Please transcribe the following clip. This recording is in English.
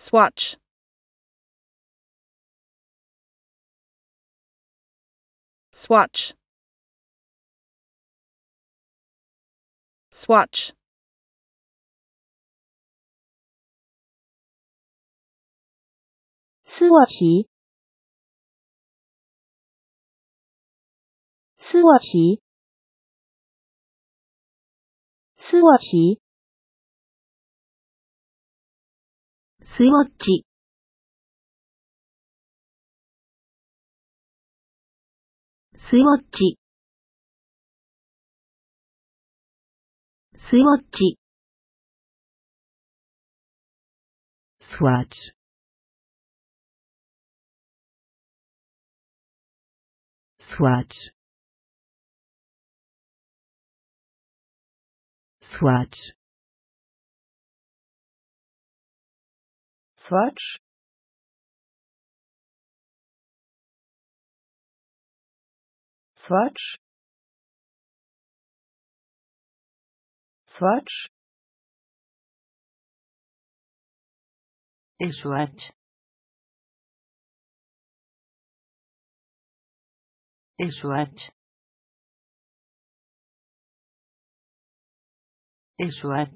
Swatch. Swatch. Swatch. Swatch. Swatch. Swatch. スウォッチ。スウォッチ。スウォッチ。swatch swatch swatch Quatsch Quatsch Quatsch is what? Is what? Is what?